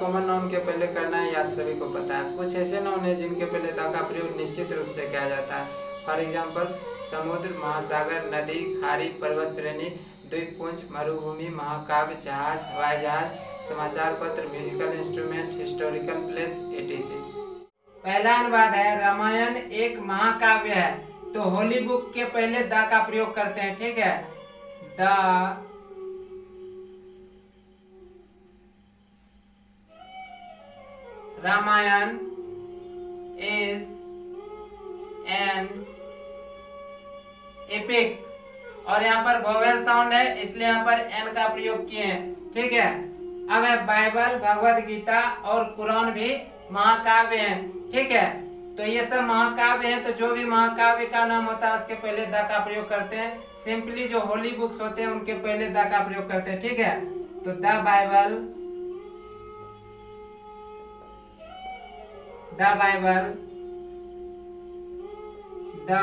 Common noun के पहले करना है आप सभी को पता है। कुछ ऐसे नाउन है जिनके पहले द का प्रयोग निश्चित रूप से किया जाता है। फॉर एग्ज़ाम्पल समुद्र, महासागर, नदी, खाड़ी, पर्वत, श्रेणी द्वीपपुंज मरुभूमि, महाकाव्य, जहाज़ हवाई जहाज़ समाचार पत्र musical instrument historical place ETC पहला अनुवाद है, रामायण एक महाकाव्य है। तो होली बुक के पहले द का प्रयोग करते हैं, ठीक है? The Ramayana is an epic और यहाँ पर वोवेल साउंड है, इसलिए यहाँ पर एन का प्रयोग किए हैं। ठीक है? अब है बाइबल भगवत गीता और कुरान भी महाकाव्य हैं। ठीक है? तो ये सब महाकाव्य हैं तो जो भी महाकाव्य का नाम होता है, उसके पहले द का प्रयोग करते हैं। सिंपली जो होली बुक्स होते हैं, उनके पहले द का प्रयोग करते हैं। ठीक है? तो the Bible the Bible the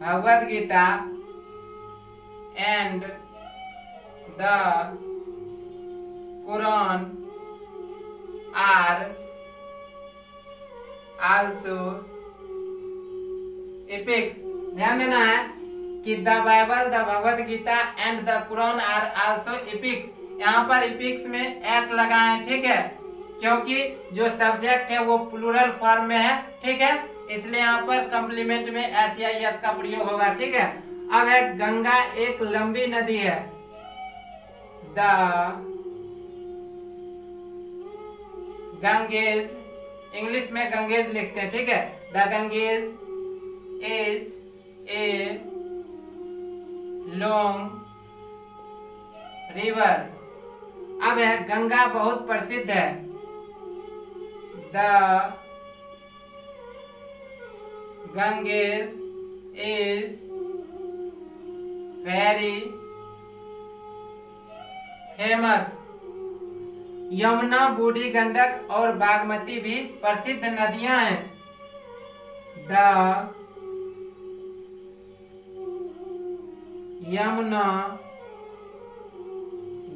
Bhagavad Gita and the Quran are also epics. ध्यान देना है कि the Bible, the Bhagavat Gita and the Quran are also epics यहाँ पर एपिक्स में एस लगाए, ठीक है? क्योंकि जो सब्जेक्ट है वो प्लूरल फॉर्म में है, ठीक है? इसलिए यहाँ पर कम्प्लीमेंट में एस या एस का प्रयोग होगा, ठीक है? अब है गंगा, एक लंबी नदी है। द गंगेज, इंग्लिश में गंगेज लिखते हैं, ठीक है? The Ganges is a long river. अब है गंगा बहुत प्रसिद्ध है। The Ganges is very famous Yamuna, Burhi Gandak और बागमती भी प्रसिद्ध नदियाँ हैं। The Yamuna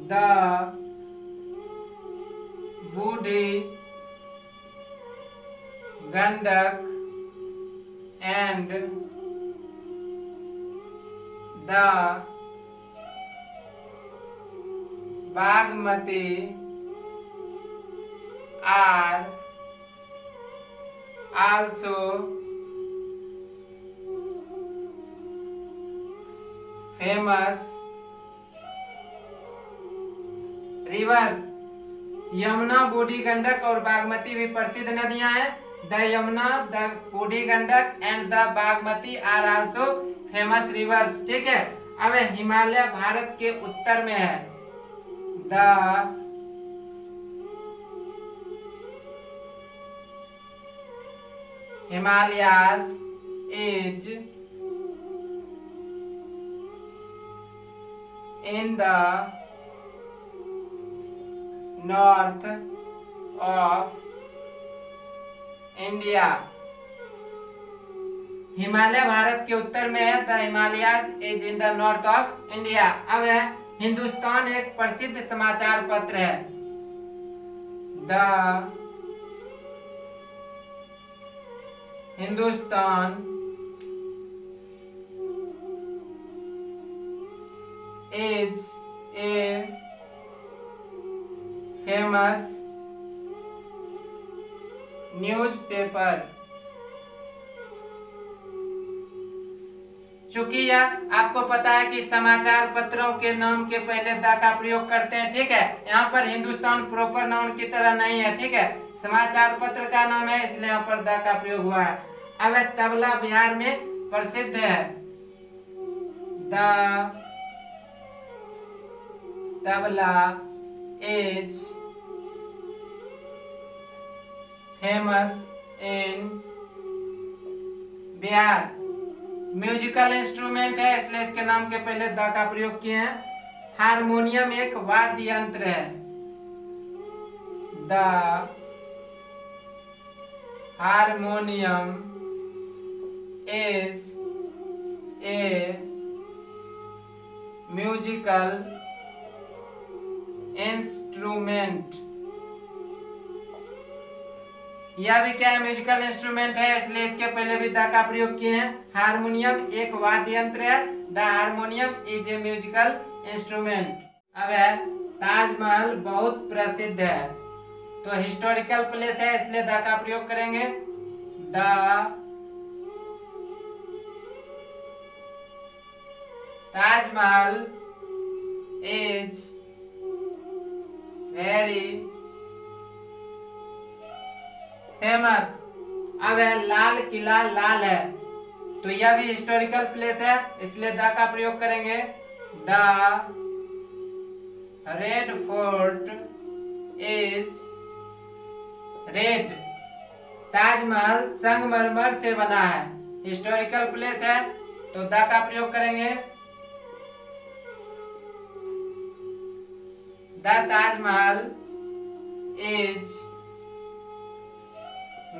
the Burhi Gandak and the Bagmati are also famous rivers. Yamuna Burhi Gandak और बागमती भी प्रसिद्ध नदियाँ हैं। The Yamuna, the Burhi Gandak and the Bagmati are also famous rivers ठीक है? अब हिमालय भारत के उत्तर में है। The Himalayas is in the north of India. Himalaya Bharat के उत्तर में है the Himalayas is in the north of India अब है, हिंदुस्तान एक प्रसिद्ध समाचार पत्र है the Hindustan is a famous newspaper चूँकि यह आपको पता है कि समाचार पत्रों के नाम के पहले द का प्रयोग करते हैं, ठीक है? यहाँ पर हिंदुस्तान प्रॉपर नाउन की तरह नहीं है, ठीक है? समाचार पत्र का नाम है, इसलिए यहाँ पर द का प्रयोग हुआ है। अब तबला बिहार में प्रसिद्ध है। The tabla is famous in Bihar musical instrument है, इसलिए इसके नाम के पहले द का प्रयोग किए हैं। हारमोनियम एक वाद्य यंत्र है। The harmonium is a musical instrument यह भी क्या है? म्यूजिकल इंस्ट्रूमेंट है, इसलिए इसके पहले भी द का प्रयोग किए हैं। हारमोनियम एक वाद्य यंत्र है। The harmonium is a musical instrument अब है, ताजमहल बहुत प्रसिद्ध है। तो हिस्टोरिकल प्लेस है, इसलिए द का प्रयोग करेंगे। The Taj Mahal is very famous अब है लाल, किला, लाल है। तो यह भी हिस्टोरिकल प्लेस है, इसलिए द का प्रयोग करेंगे। The Red Fort is red Taj Mahal संगमरमर से बना है। हिस्टोरिकल प्लेस है तो द का प्रयोग करेंगे। The Taj Mahal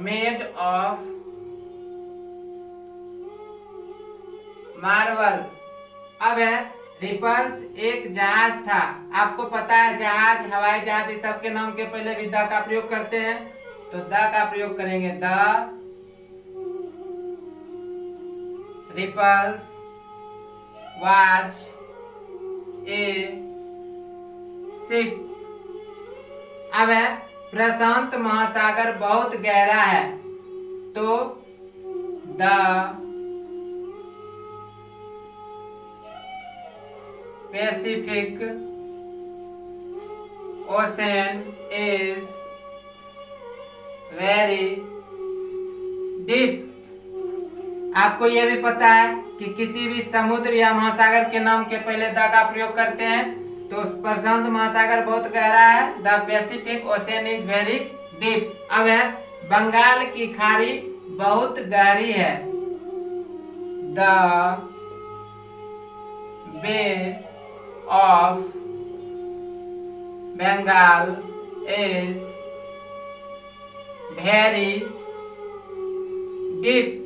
made of marble अब है रिपल्स एक जहाज़ था। आपको पता है, जहाज़, हवाई जहाज़ इस सब के नाम के पहले भी द का प्रयोग करते हैं। तो द का प्रयोग करेंगे, the ripples was a ship अब प्रशांत महासागर बहुत गहरा है तो the Pacific Ocean is very deep आपको यह भी पता है कि किसी भी समुद्र या महासागर के नाम के पहले द का प्रयोग करते हैं। तो प्रशांत महासागर बहुत गहरा है। The Pacific Ocean is very deep अब है, बंगाल की खाड़ी बहुत गहरी है। The Bay of Bengal is very deep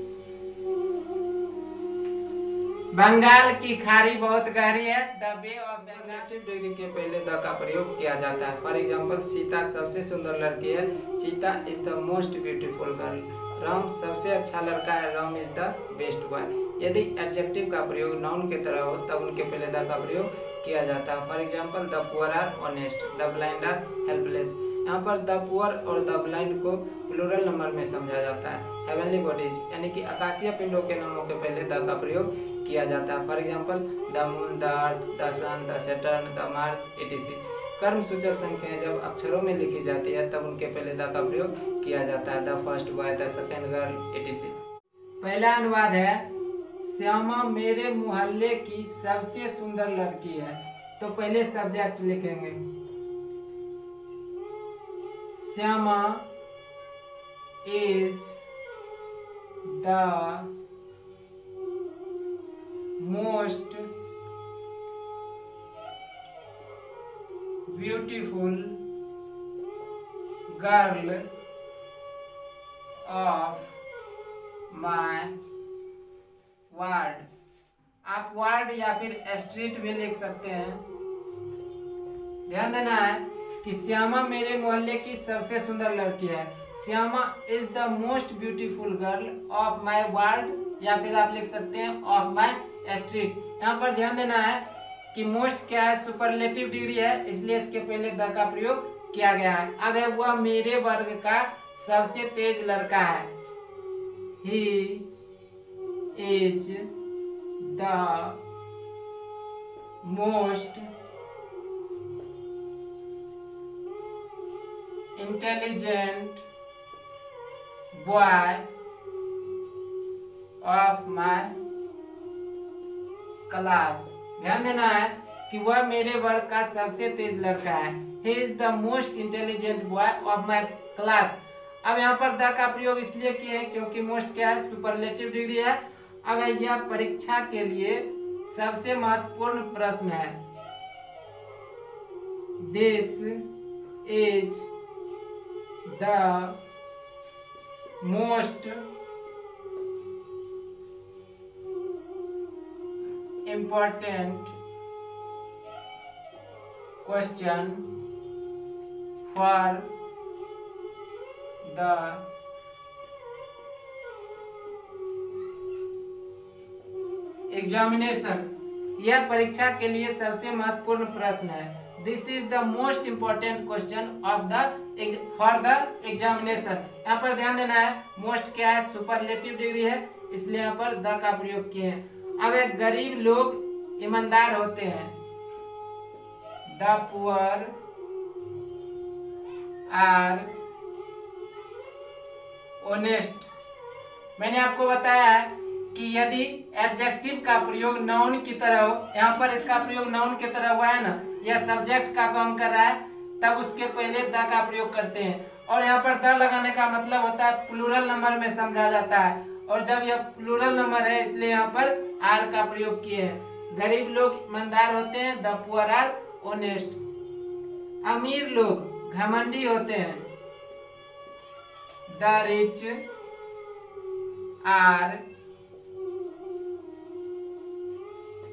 Bengal की खाड़ी बहुत गहरी है। The Bay of Bengal degree के पहले द का प्रयोग किया जाता है। फॉर एग्ज़ाम्पल सीता सबसे सुंदर लड़की है। Sita is the most beautiful girl Ram सबसे अच्छा लड़का है। Ram is the best boy यदि एडजेक्टिव का प्रयोग नाउन के तरह हो, तब उनके पहले द का प्रयोग किया जाता है। For example the poor are honest the blind are helpless यहाँ पर द पुअर और द ब्लाइंड को प्लूरल नंबर में समझा जाता है। हेवनली बॉडीज यानी कि आकाशीय पिंडों के नामों के पहले द का प्रयोग किया जाता है। For example the moon the earth the sun the Saturn the Mars ETC कर्म सूचक संख्याएँ जब अक्षरों में लिखी जाती है, तब उनके पहले द का प्रयोग किया जाता है। The first boy the second girl ETC पहला अनुवाद है, श्यामा मेरे मोहल्ले की सबसे सुंदर लड़की है। तो पहले सब्जेक्ट लिखेंगे। Shyama is the most beautiful girl of my ward. आप वार्ड या फिर स्ट्रीट भी लिख सकते हैं। ध्यान देना है कि श्यामा मेरे मोहल्ले की सबसे सुंदर लड़की है। Shyama is the most beautiful girl of my ward या फिर आप लिख सकते हैं ऑफ़ माय स्ट्रीट यहाँ पर ध्यान देना है कि मोस्ट क्या है? सुपरलेटिव डिग्री है, इसलिए इसके पहले द का प्रयोग किया गया है। अब है, वह मेरे वर्ग का सबसे तेज लड़का है। He is the most intelligent boy of my class ध्यान देना है कि वह मेरे वर्ग का सबसे तेज लड़का है। He is the most intelligent boy of my class अब यहाँ पर द का प्रयोग इसलिए किए हैं क्योंकि मोस्ट क्या है? सुपरलेटिव डिग्री है। अब यह परीक्षा के लिए सबसे महत्वपूर्ण प्रश्न है। This is the most important question for the examination यह परीक्षा के लिए सबसे महत्वपूर्ण प्रश्न है। This is the most important question of the for the examination यहाँ पर ध्यान देना है मोस्ट क्या है? सुपरलेटिव डिग्री है, इसलिए यहाँ पर द का प्रयोग किए हैं। अब एक गरीब लोग ईमानदार होते हैं। द पुअर आर ओनेस्ट मैंने आपको बताया है कि यदि एडजेक्टिव का प्रयोग नाउन की तरह हो, यहाँ पर इसका प्रयोग नाउन की तरह हुआ है ना, या सब्जेक्ट का काम कर रहा है, तब उसके पहले द का प्रयोग करते हैं। और यहाँ पर द लगाने का मतलब होता है प्लूरल नंबर में समझा जाता है। और जब यह प्लूरल नंबर है, इसलिए यहाँ पर आर का प्रयोग किए हैं। गरीब लोग ईमानदार होते हैं द पुअर आर ओनेस्ट अमीर लोग घमंडी होते हैं। द रिच आर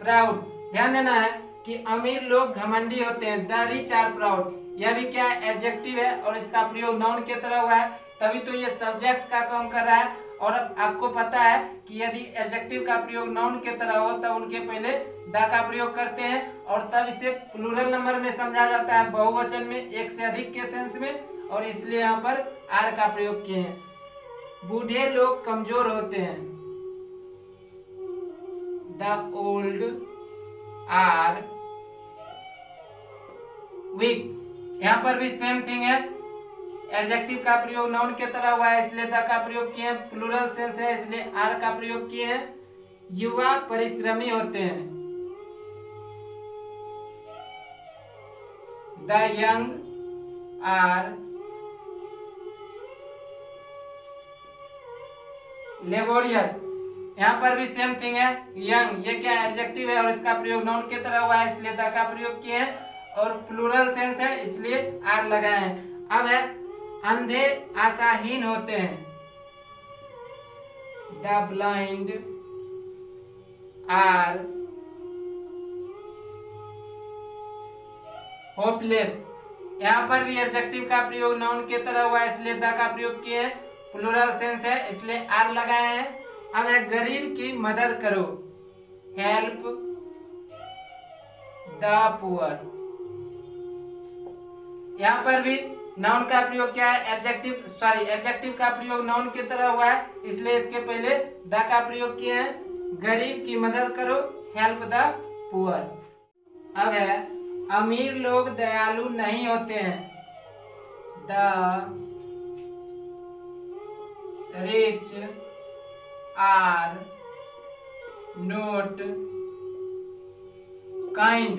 प्राउड ध्यान देना है कि अमीर लोग घमंडी होते हैं द रिच आर प्राउड यह भी क्या एडजेक्टिव है और इसका प्रयोग नाउन के तरह हुआ है, तभी तो ये सब्जेक्ट का काम कर रहा है। और आपको पता है कि यदि एडजेक्टिव का प्रयोग नाउन के तरह हो तब उनके पहले द का प्रयोग करते हैं और तब इसे प्लूरल नंबर में समझा जाता है बहुवचन में, एक से अधिक के सेंस में, और इसलिए यहाँ पर आर का प्रयोग किए हैं। बूढ़े लोग कमज़ोर होते हैं। The old are weak. यहाँ पर भी सेम थिंग है। एडजेक्टिव का प्रयोग नाउन के तरह हुआ है, इसलिए द का प्रयोग किए हैं प्लूरल सेंस है, इसलिए आर का प्रयोग किए हैं। युवा परिश्रमी होते हैं। द यंग आर लेबोरियस यहाँ पर भी सेम थिंग है यंग ये क्या एडजेक्टिव है और इसका प्रयोग नाउन के तरह हुआ है, इसलिए द का प्रयोग किए हैं। और प्लूरल सेंस है, इसलिए आर लगाए हैं। अब है अंधे आशाहीन होते हैं। द ब्लाइंड आर होपलेस यहाँ पर भी एडजेक्टिव का प्रयोग नाउन के तरह हुआ, इसलिए द का प्रयोग किए। प्लूरल सेंस है, इसलिए आर लगाए हैं। अब एक गरीब की मदद करो। हेल्प द पुअर यहाँ पर भी नाउन का प्रयोग क्या है? एडजेक्टिव सॉरी एडजेक्टिव का प्रयोग नाउन की तरह हुआ है, इसलिए इसके पहले द का प्रयोग किए हैं। गरीब की मदद करो हेल्प द पुअर अब है, अमीर लोग दयालु नहीं होते हैं। The rich are not kind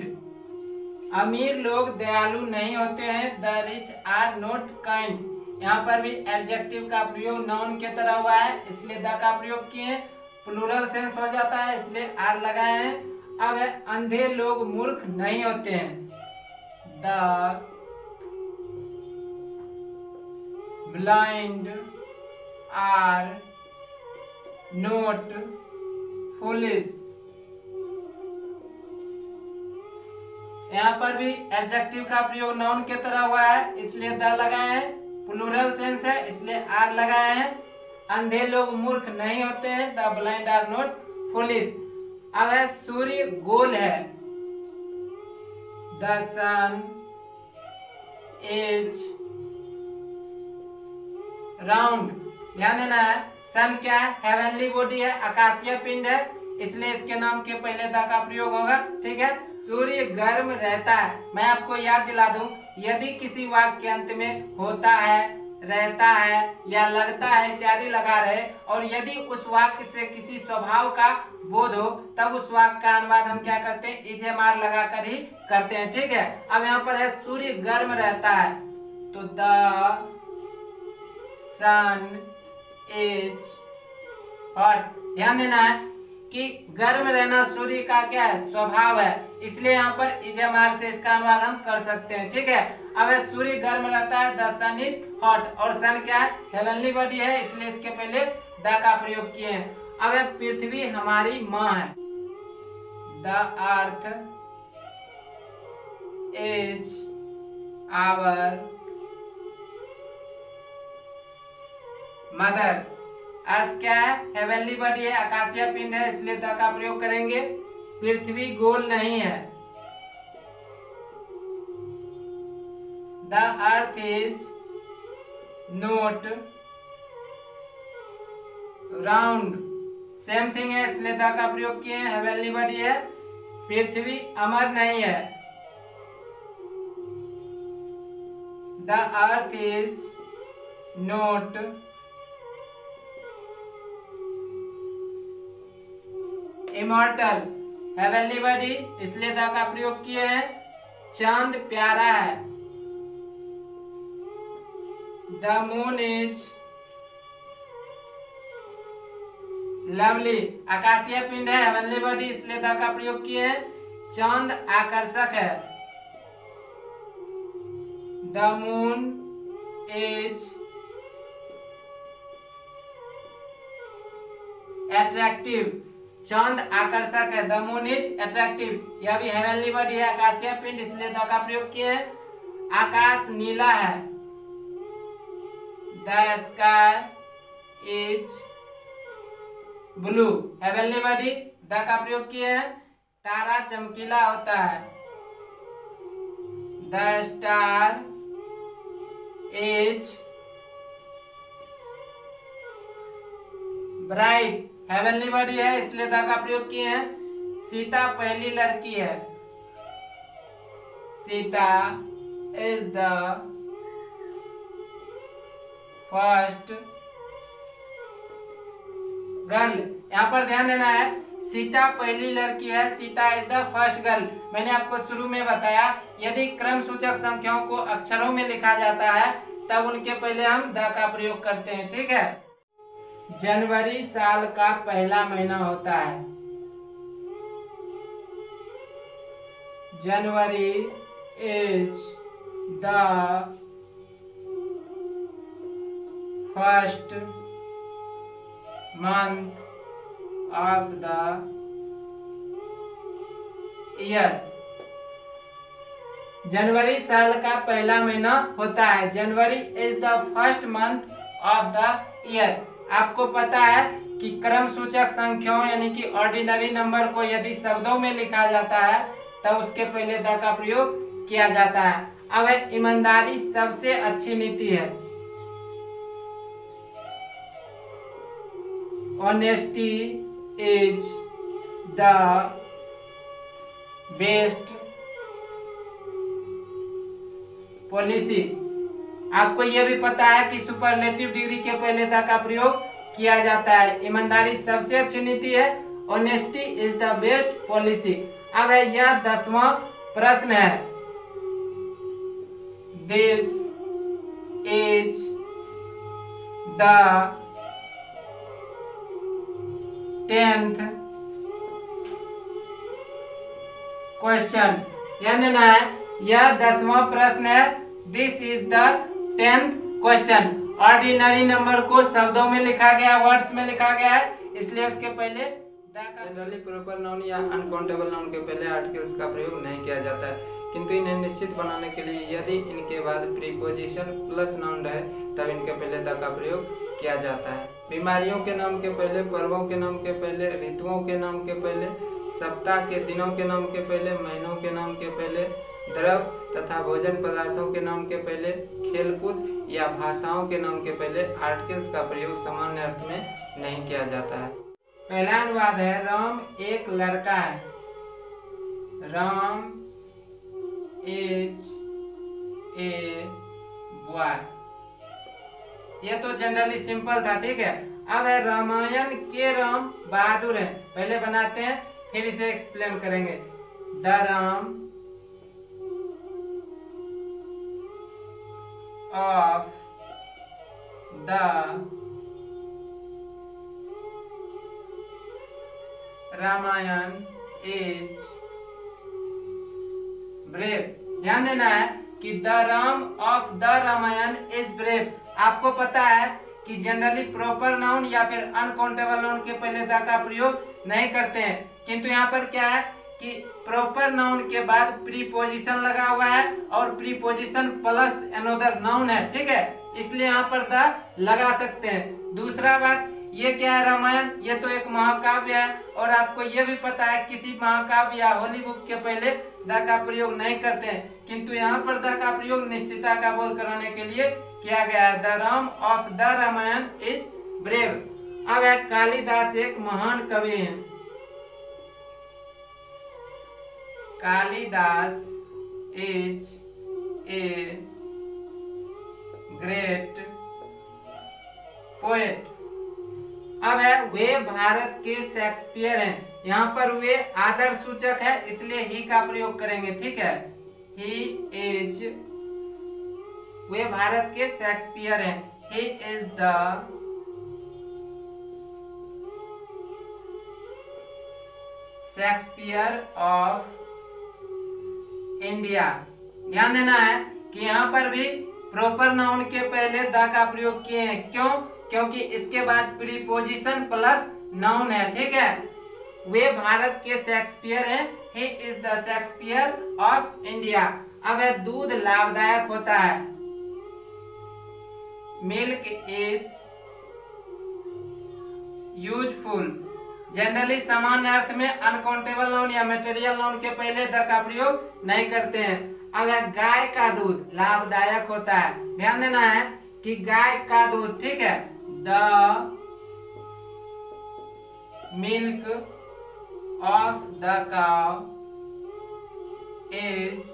अमीर लोग दयालु नहीं होते हैं the rich are not kind यहाँ पर भी एडजेक्टिव का प्रयोग नाउन के तरह हुआ है, इसलिए द का प्रयोग किए प्लूरल सेंस हो जाता है, इसलिए आर लगाए हैं। अब है अंधे लोग मूर्ख नहीं होते हैं। The blind are not foolish यहाँ पर भी एडजेक्टिव का प्रयोग नाउन के तरह हुआ है, इसलिए द लगाए हैं प्लूरल सेंस है, इसलिए आर लगाए हैं। अंधे लोग मूर्ख नहीं होते हैं, the blind are not foolish अब है, सूर्य गोल है। द सन इज़ राउंड ध्यान देना है सन क्या है? हेवनली बॉडी है, आकाशीय पिंड है, इसलिए इसके नाम के पहले द का प्रयोग होगा, ठीक है? सूर्य गर्म रहता है। मैं आपको याद दिला दूँ, यदि किसी वाक्य के अंत में होता है, रहता है या लगता है इत्यादि लगा रहे और यदि उस वाक्य से किसी स्वभाव का बोध हो, तब उस वाक्य का अनुवाद हम क्या करते हैं? इजे मार लगा कर ही करते हैं, ठीक है? अब यहाँ पर है, सूर्य गर्म रहता है। तो द, सन इज़ हॉट। ध्यान देना है कि गर्म रहना सूर्य का क्या है? स्वभाव है। इसलिए यहाँ पर इजमार से इसका अनुवाद हम कर सकते हैं। ठीक है? अब सूर्य गर्म रहता है, द सन इज़ हॉट। और सन क्या है? बॉडी है, इसलिए इसके पहले द का प्रयोग किए हैं। अब पृथ्वी हमारी माँ है। The earth is our mother. Earth क्या है? हेवनली बॉडी है आकाशीय पिंड है, इसलिए द का प्रयोग करेंगे। पृथ्वी गोल नहीं है। The earth is not round same thing है, इसलिए द का प्रयोग किए हैं। हेवनली बॉडी है पृथ्वी अमर नहीं है। The earth is not immortal. Heavenly body इसलिए द का प्रयोग किए हैं। चाँद प्यारा है। द मून इज़ लवली आकाशीय पिंड है। हेवनली बॉडी इसलिए द का प्रयोग किए हैं। चाँद आकर्षक है। द मून इज़ एट्रैक्टिव चाँद आकर्षक है। द मून इज़ अट्रैक्टिव यह भी हेवनली बॉडी है। आकाशीय पिंड, इसलिए द का प्रयोग किए हैं। आकाश नीला है। The sky is blue heavenly body the का प्रयोग किए हैं। तारा चमकीला होता है। The star is bright heavenly body है, इसलिए द का प्रयोग किए हैं। सीता पहली लड़की है। Sita is the first girl यहाँ पर ध्यान देना है, सीता पहली लड़की है, Sita is the first girl मैंने आपको शुरू में बताया, यदि क्रम सूचक संख्याओं को अक्षरों में लिखा जाता है, तब उनके पहले हम द का प्रयोग करते हैं, ठीक है? जनवरी साल का पहला महीना होता है। January is the first month of the year. जनवरी साल का पहला महीना होता है। January is the first month of the year. आपको पता है कि क्रम सूचक संख्याओं यानी कि ऑर्डिनरी नंबर को यदि शब्दों में लिखा जाता है तब उसके पहले द का प्रयोग किया जाता है। अब ईमानदारी सबसे अच्छी नीति है। Honesty is the best policy आपको यह भी पता है कि सुपरलेटिव डिग्री के पहले द का प्रयोग किया जाता है। ईमानदारी सबसे अच्छी नीति है honesty is the best policy. अब है यह दसवा प्रश्न है। This is the tenth question ध्यान देना है यह दसवा प्रश्न है। This is the tenth question ordinary number को शब्दों में लिखा गया वर्ड्स में लिखा गया है, इसलिए उसके पहले जनरली प्रॉपर नाउन या अनकाउंटेबल नाउन के पहले आर्टिकल्स का प्रयोग नहीं किया जाता है। किंतु इन्हें निश्चित बनाने के लिए यदि इनके बाद प्रीपोजिशन प्लस नाउन रहे, तब इनके पहले द का प्रयोग किया जाता है। बीमारियों के नाम के पहले, पर्वों के नाम के पहले, ऋतुओं के नाम के पहले, सप्ताह के दिनों के नाम के पहले, महीनों के नाम के पहले द्रव तथा भोजन पदार्थों के नाम के पहले खेलकूद या भाषाओं के नाम के पहले आर्टिकल्स का प्रयोग सामान्य अर्थ में नहीं किया जाता है। पहला अनुवाद है, राम एक लड़का है। राम इज़ ए बॉय ये तो जनरली सिंपल था, ठीक है? अब है, रामायण के राम बहादुर है। पहले बनाते हैं, फिर इसे एक्सप्लेन करेंगे। The Ram of the Ramayana is brave ध्यान देना है कि the Ram of the Ramayana is brave आपको पता है कि जनरली प्रॉपर नाउन या फिर अनकाउंटेबल नाउन के पहले द का प्रयोग नहीं करते हैं। किंतु यहाँ पर क्या है? कि प्रॉपर नाउन के बाद प्रीपोजिशन लगा हुआ है और प्रीपोजिशन प्लस एनोदर नाउन है, ठीक है? इसलिए यहाँ पर द लगा सकते हैं। दूसरा बात, ये क्या है रामायण? ये तो एक महाकाव्य है और आपको ये भी पता है किसी महाकाव्य या होली बुक के पहले द का प्रयोग नहीं करते हैं। किंतु यहाँ पर द का प्रयोग निश्चिता का बोध कराने के लिए किया गया है। The Ram of the Ramayana is brave अब है कालिदास एक महान कवि हैं। Kalidas is a great poet अब है, वे भारत के शेक्सपियर हैं। यहाँ पर वे आदर सूचक है, इसलिए ही का प्रयोग करेंगे, ठीक है? ही इज़ वे भारत के शेक्सपियर हैं। He is the Shakespeare of India ध्यान देना है कि यहाँ पर भी प्रॉपर नाउन के पहले द का प्रयोग किए हैं। क्यों? क्योंकि इसके बाद प्रीपोजिशन प्लस नाउन है, ठीक है? वे भारत के शेक्सपियर हैं। He is the Shakespeare of India अब है, दूध लाभदायक होता है। मिल्क इज़ यूजफुल जनरली सामान्य अर्थ में अनकाउंटेबल लोन या मटेरियल लोन के पहले द का प्रयोग नहीं करते हैं। अब गाय का दूध लाभदायक होता है, ध्यान देना है कि गाय का दूध, ठीक है the milk of the cow is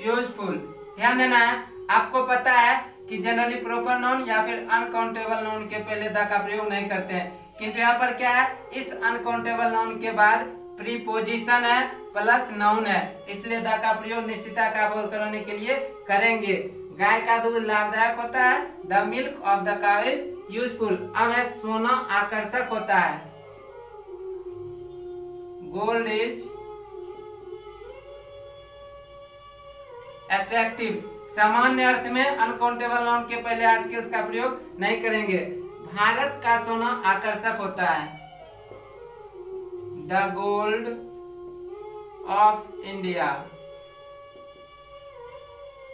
useful ध्यान देना है, आपको पता है कि जनरली प्रॉपर नाउन या फिर अनकाउंटेबल नाउन के पहले द का प्रयोग नहीं करते हैं। किंतु यहाँ पर क्या है? इस अनकाउंटेबल नाउन के बाद प्रीपोजिशन है प्लस नाउन है। इसलिए द का प्रयोग निश्चिता का बोध कराने के लिए करेंगे। गाय का दूध लाभदायक होता है। The milk of the cow is useful अब है सोना आकर्षक होता है। गोल्ड इज़ अट्रैक्टिव सामान्य अर्थ में अनकाउंटेबल नाउन के पहले आर्टिकल्स का प्रयोग नहीं करेंगे। भारत का सोना आकर्षक होता है। The gold of India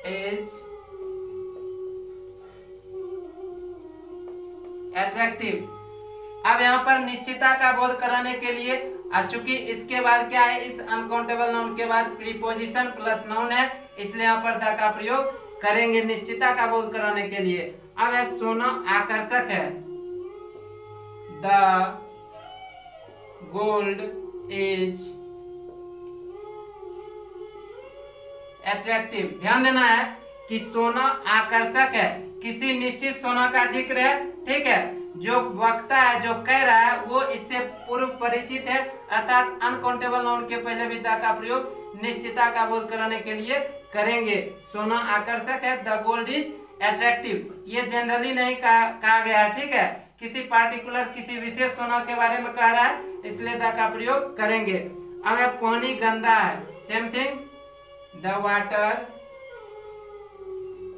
is attractive अब यहाँ पर निश्चिता का बोध कराने के लिए चूँकि, इसके बाद क्या है? इस अनकाउंटेबल नाउन के बाद प्रीपोजिशन प्लस नाउन है, इसलिए यहाँ पर द का प्रयोग करेंगे निश्चिता का बोध कराने के लिए। अब है सोना आकर्षक है। द गोल्ड इज़ अट्रैक्टिव ध्यान देना है कि सोना आकर्षक है। किसी निश्चित सोना का ज़िक्र है, ठीक है? जो वक्ता है जो कह रहा है वो इससे पूर्व परिचित है अर्थात अनकाउंटेबल नाउन के पहले विद्या का प्रयोग निश्चिता का बोध कराने के लिए करेंगे। सोना आकर्षक है द गोल्ड इज़ अट्रैक्टिव ये जनरली नहीं कहा, कहा गया है ठीक है? किसी पार्टिकुलर किसी विशेष सोना के बारे में कह रहा है इसलिए द का प्रयोग करेंगे। अब है पानी गंदा है। Same thing the water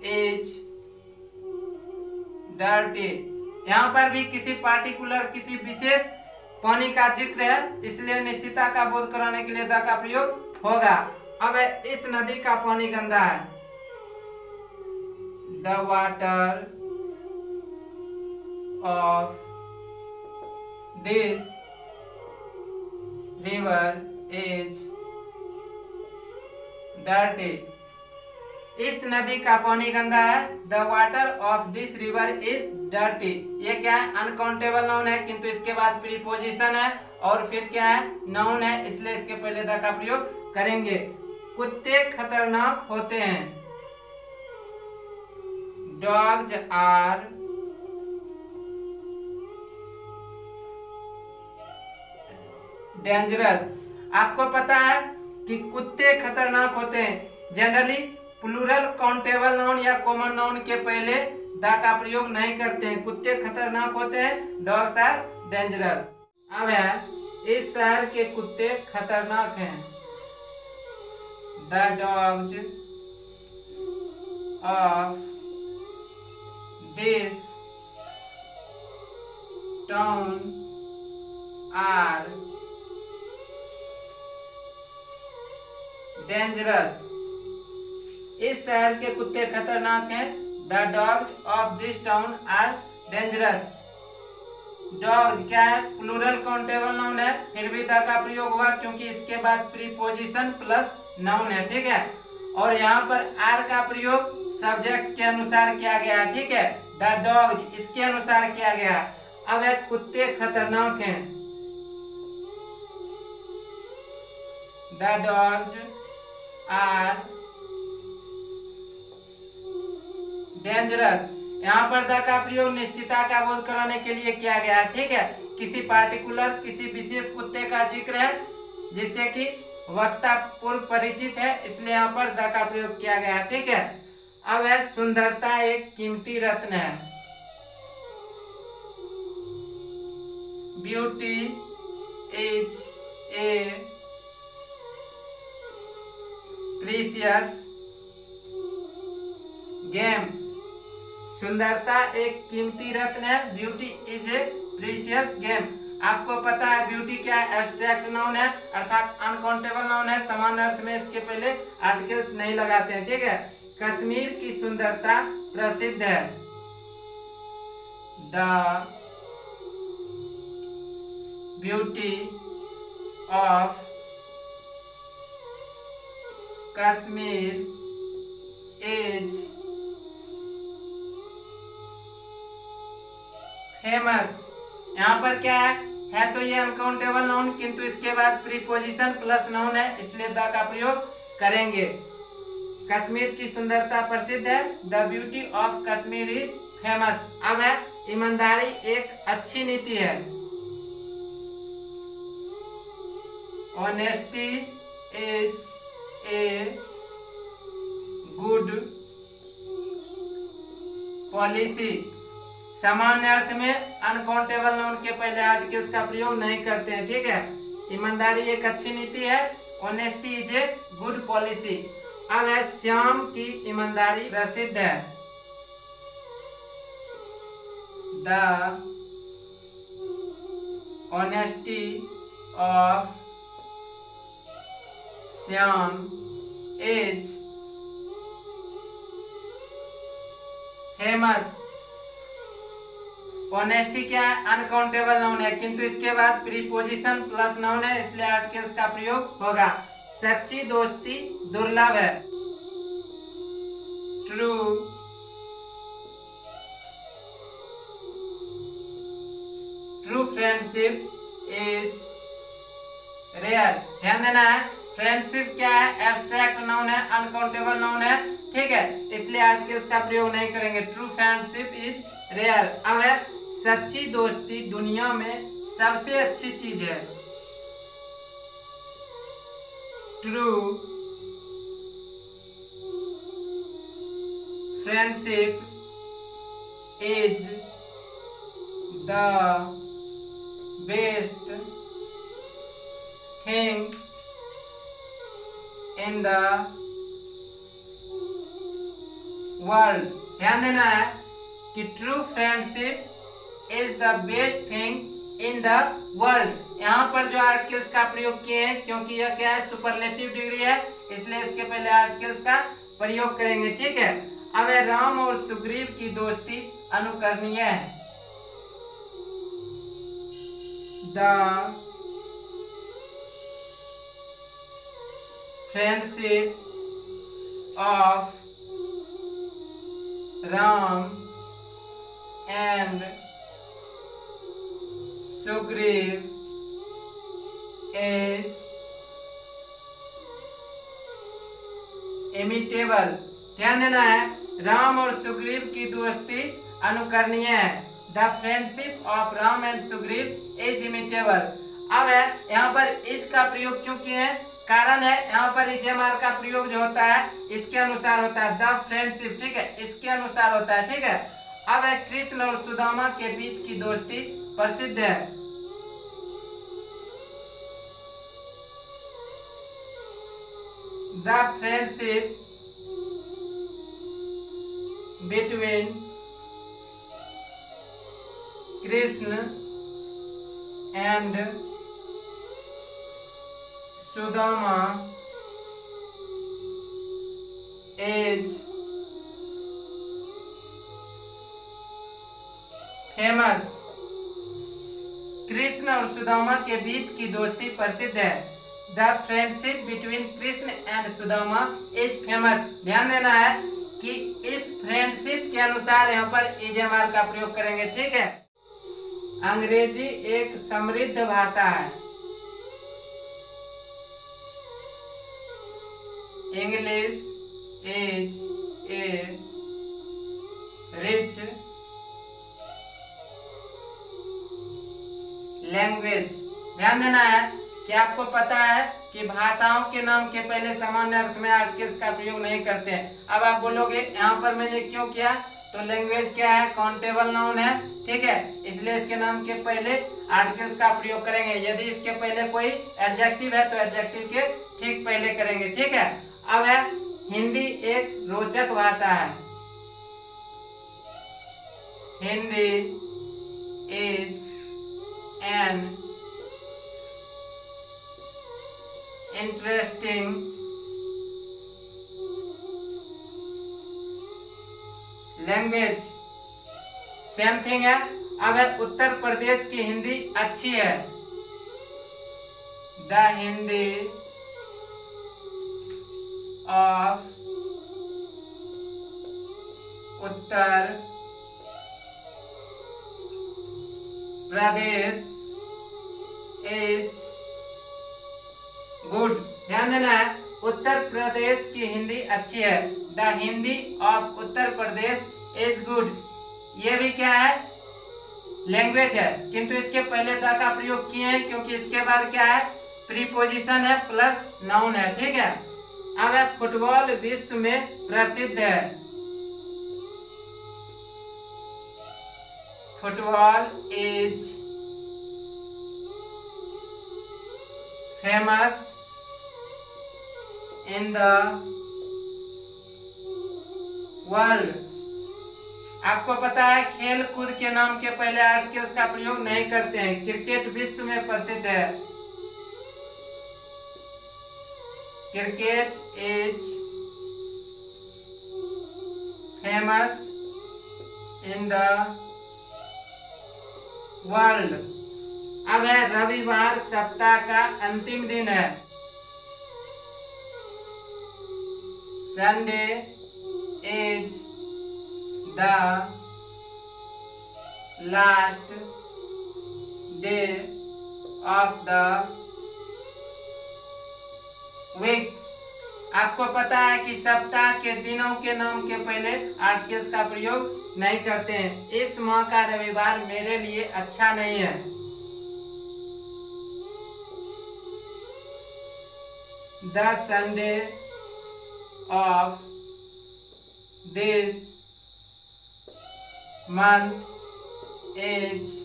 is dirty यहाँ पर भी किसी पार्टिकुलर किसी विशेष पानी का ज़िक्र है, इसलिए निश्चिता का बोध कराने के लिए द का प्रयोग होगा। अब इस नदी का पानी गंदा है। The water of this river is dirty इस नदी का पानी गंदा है। The water of this river is dirty ये क्या है? अनकाउंटेबल नाउन है, किंतु इसके बाद प्रीपोजिशन है और फिर क्या है? नाउन है, इसलिए इसके पहले द का प्रयोग करेंगे। कुत्ते खतरनाक होते हैं। डॉग्स आर डेंजरस आपको पता है कि कुत्ते खतरनाक होते हैं। जनरली प्लूरल काउंटेबल नाउन या कॉमन नाउन के पहले द का प्रयोग नहीं करते हैं। कुत्ते खतरनाक होते हैं, डॉग्स आर डेंजरस। अब है, इस शहर के कुत्ते खतरनाक हैं। The dogs of this town are dangerous. इस शहर के कुत्ते खतरनाक हैं। The dogs of this town are dangerous dogs क्या है? प्लूरल काउंटेबल नाउन है। फिर भी द का प्रयोग हुआ क्योंकि इसके बाद प्रीपोजिशन प्लस नाउन है, ठीक है? और यहाँ पर आर का प्रयोग सब्जेक्ट के अनुसार किया गया, ठीक है? द डॉग्स इसके अनुसार किया गया। अब है कुत्ते खतरनाक हैं। द डॉग्स आर डेंजरस यहाँ पर द का प्रयोग निश्चिता का बोध कराने के लिए किया गया है, ठीक है? किसी पार्टिकुलर किसी विशेष कुत्ते का ज़िक्र है, जिससे कि वक्ता पूर्व परिचित है, इसलिए यहाँ पर द का प्रयोग किया गया है, ठीक है? अब है सुंदरता एक कीमती रत्न है। Beauty is a precious gem सुंदरता एक कीमती रत्न है। Beauty is a precious gem आपको पता है ब्यूटी क्या है? एब्स्ट्रैक्ट नाउन है, अर्थात अनकाउंटेबल नाउन है। समान अर्थ में इसके पहले आर्टिकल्स नहीं लगाते हैं, ठीक है? कश्मीर की सुंदरता प्रसिद्ध है। The beauty of Kashmir is famous यहाँ पर क्या है? है तो ये अनकाउंटेबल नाउन किंतु इसके बाद प्रीपोजिशन प्लस नाउन है, इसलिए द का प्रयोग करेंगे। कश्मीर की सुंदरता प्रसिद्ध है। The beauty of Kashmir is famous अब है, ईमानदारी एक अच्छी नीति है। Honesty is a good policy सामान्य अर्थ में अनकाउंटेबल नाउन के पहले आर्टिकल्स का प्रयोग नहीं करते हैं, ठीक है? ईमानदारी एक अच्छी नीति है honesty is a good policy अब है श्याम की ईमानदारी प्रसिद्ध है। The honesty of Shyam is famous honesty क्या है? अनकाउंटेबल नाउन है। किंतु इसके बाद प्रीपोजिशन प्लस नाउन है, इसलिए आर्टिकल्स का प्रयोग होगा। सच्ची दोस्ती दुर्लभ है। True true friendship is rare ध्यान देना है फ्रेंडशिप क्या है? एब्स्ट्रैक्ट नाउन है अनकाउंटेबल नाउन है। ठीक है, इसलिए आर्टिकल्स का प्रयोग नहीं करेंगे। ट्रू फ्रेंडशिप इज़ रेयर अब है सच्ची दोस्ती दुनिया में सबसे अच्छी चीज़ है। True friendship is the best thing in the world ध्यान देना है कि true friendship is the best thing in the world यहाँ पर जो आर्टिकल्स का प्रयोग किए हैं, क्योंकि यह क्या है? सुपरलेटिव डिग्री है, इसलिए इसके पहले आर्टिकल्स का प्रयोग करेंगे, ठीक है? अब राम और सुग्रीव की दोस्ती अनुकरणीय है। The friendship of Ram and Sugriva is imitable ध्यान देना है, राम और सुग्रीव की दोस्ती अनुकरणीय है। The friendship of Ram and Sugriva is imitable अब है, यहाँ पर इज़ का प्रयोग क्यों किए हैं? कारण है, यहाँ पर इजेमार का प्रयोग जो होता है, इसके अनुसार होता है। द फ्रेंडशिप ठीक है, इसके अनुसार होता है, ठीक है। अब है कृष्ण और सुदामा के बीच की दोस्ती प्रसिद्ध है। The friendship between Krishna and Sudama as famous Krishna और सुदामा के बीच की दोस्ती प्रसिद्ध है। The friendship between Krishna and Sudama is famous ध्यान देना है कि इस फ्रेंडशिप के अनुसार यहाँ पर इज़ एम आर का प्रयोग करेंगे, ठीक है? अंग्रेज़ी एक समृद्ध भाषा है। English is a rich language ध्यान देना है कि आपको पता है कि भाषाओं के नाम के पहले सामान्य अर्थ में आर्टिकल्स का प्रयोग नहीं करते हैं। अब आप बोलोगे, यहाँ पर मैंने क्यों किया? तो लैंग्वेज क्या है? काउंटेबल नाउन है, ठीक है? इसलिए इसके नाम के पहले आर्टिकल्स का प्रयोग करेंगे। यदि इसके पहले कोई एडजेक्टिव है तो एडजेक्टिव के ठीक पहले करेंगे, ठीक है? अब है, हिंदी एक रोचक भाषा है। Hindi is an interesting. Language same thing है है उत्तर प्रदेश की हिंदी अच्छी है। The Hindi of Uttar Pradesh is good ध्यान देना है, उत्तर प्रदेश की हिंदी अच्छी है। The Hindi of Uttar Pradesh is good ये भी क्या है? लैंग्वेज है। किंतु इसके पहले द का प्रयोग किए हैं, क्योंकि इसके बाद क्या है? प्रीपोजिशन है प्लस नाउन है, ठीक है? अब फुटबॉल विश्व में प्रसिद्ध है। Football is famous in the world. आपको पता है, खेल कूद के नाम के पहले आर्टिकल्स का प्रयोग नहीं करते हैं। क्रिकेट विश्व में प्रसिद्ध है। Cricket is famous in the world अब है रविवार, सप्ताह का अंतिम दिन है। Sunday is the last day of the week आपको पता है कि सप्ताह के दिनों के नाम के पहले आर्टिकल्स का प्रयोग नहीं करते हैं। इस माह का रविवार मेरे लिए अच्छा नहीं है। The Sunday of this month is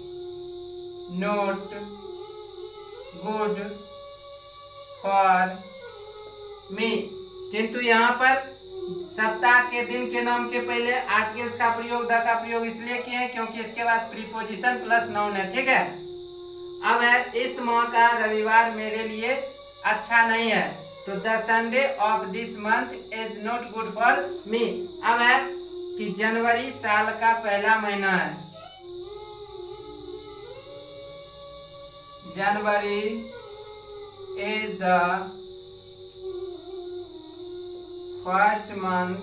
not good for me. किंतु यहाँ पर सप्ताह के दिन के नाम के पहले आर्टिकल्स का प्रयोग, द का प्रयोग इसलिए किए हैं क्योंकि इसके बाद प्रीपोजिशन प्लस नाउन है, ठीक है? अब है, इस माह का रविवार मेरे लिए अच्छा नहीं है। तो the Sunday of this month is not good for me अब है कि जनवरी साल का पहला महीना है। January is the first month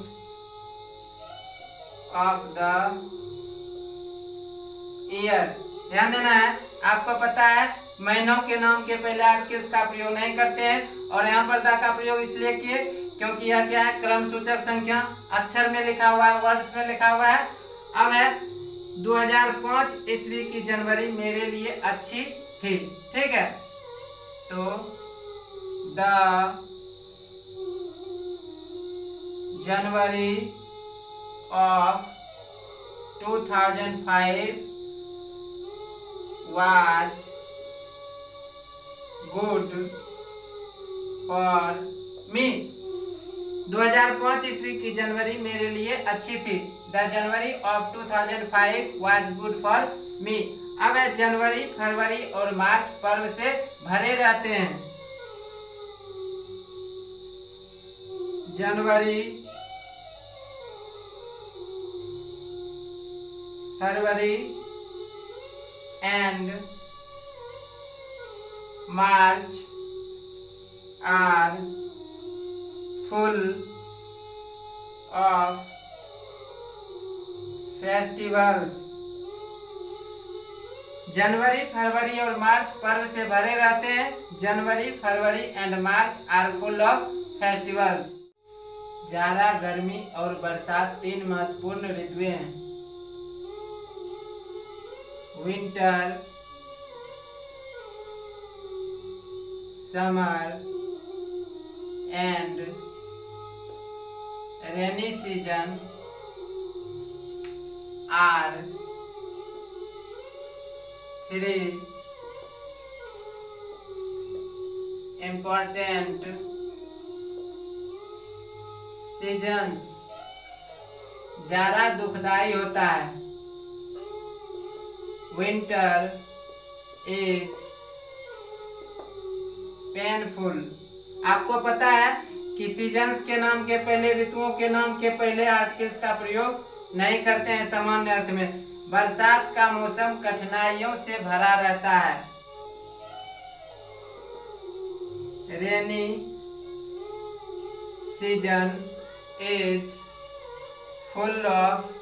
of the year ध्यान देना है, आपको पता है, महीनों के नाम के पहले आर्टिकल्स का प्रयोग नहीं करते हैं? और यहाँ पर दा का प्रयोग इसलिए किए क्योंकि यह क्या है? क्रम सूचक संख्या अक्षर में लिखा हुआ है, वर्ड्स में लिखा हुआ है। अब है 2005 ईस्वी की जनवरी मेरे लिए अच्छी थी। ठीक है? तो the January of 2005 was good और मी 2005 ईस्वी की जनवरी मेरे लिए अच्छी थी। The January of 2005 was good for me अब जनवरी, फरवरी और मार्च पर्व से भरे रहते हैं। January, February and March are full of festivals जनवरी, फरवरी और मार्च पर्व से भरे रहते हैं। January, February and March are full of festivals जाड़ा गर्मी और बरसात तीन महत्वपूर्ण ऋतुएँ हैं। Winter summer and rainy season are three important seasons. जाड़ा दुखदाई होता है। विंटर इज़ पेनफुल आपको पता है कि सीजन्स के नाम के पहले, ऋतुओं के नाम के पहले आर्टिकल्स का प्रयोग नहीं करते हैं सामान्य अर्थ में। बरसात का मौसम कठिनाइयों से भरा रहता है। Rainy season is full of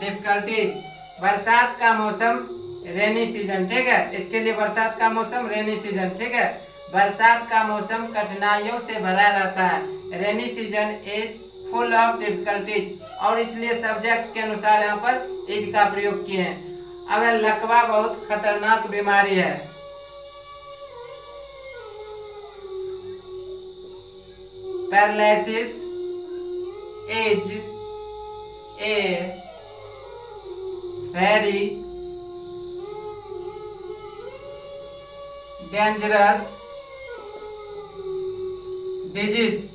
difficulties बरसात का मौसम रेनी सीज़न ठीक है? इसके लिए बरसात का मौसम रेनी सीज़न ठीक है? बरसात का मौसम कठिनाइयों से भरा रहता है। Rainy season is full of difficulties और इसलिए सब्जेक्ट के अनुसार यहाँ पर इज़ का प्रयोग किए हैं। अब लकवा बहुत खतरनाक बीमारी है। Paralysis is a very dangerous disease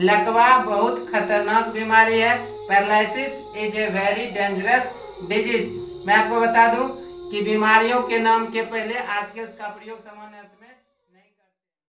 लकवा बहुत खतरनाक बीमारी है। Paralysis is a very dangerous disease मैं आपको बता दूँ कि बीमारियों के नाम के पहले आर्टिकल्स का प्रयोग सामान्य